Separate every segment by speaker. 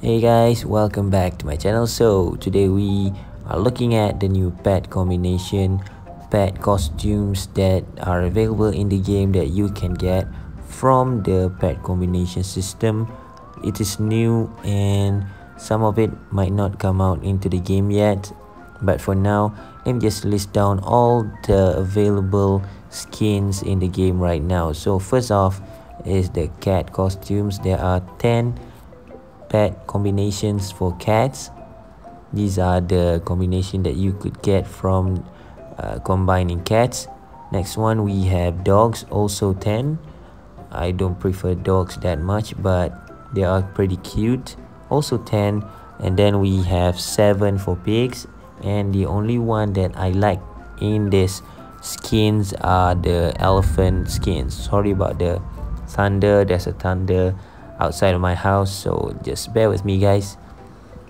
Speaker 1: Hey guys, welcome back to my channel. So today we are looking at the new pet combination pet costumes that are available in the game that you can get from the pet combination system. It is new and some of it might not come out into the game yet. But for now, let me just list down all the available skins in the game right now. So first off, is the cat costumes there are 10 pet combinations for cats. These are the combination that you could get from uh, combining cats. Next one we have dogs also 10 i don't prefer dogs that much but they are pretty cute. Also 10 and then we have 7 for pigs. And the only one that i like in this skins are the elephant skins. Sorry about the thunder there's a thunder outside of my house so just bear with me guys.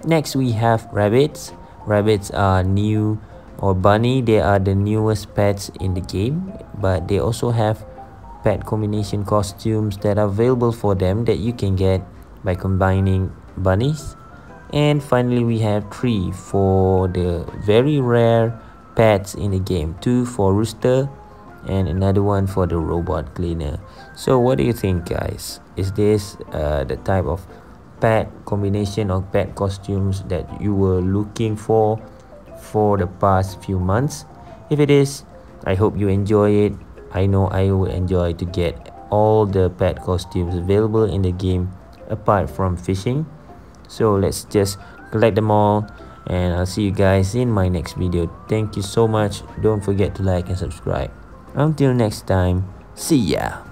Speaker 1: Next we have rabbits. Rabbits are new or bunny. They are the newest pets in the game but they also have pet combination costumes that are available for them that you can get by combining bunnies. And finally we have three for the very rare pets in the game. Two for rooster and another one for the robot cleaner. So what do you think guys? Is this uh, the type of pet combination of pet costumes that you were looking for for the past few months? If it is i hope you enjoy it. I know i will enjoy to get all the pet costumes available in the game apart from fishing. So let's just collect them all and i'll see you guys in my next video. Thank you so much. Don't forget to like and subscribe until next time, see ya.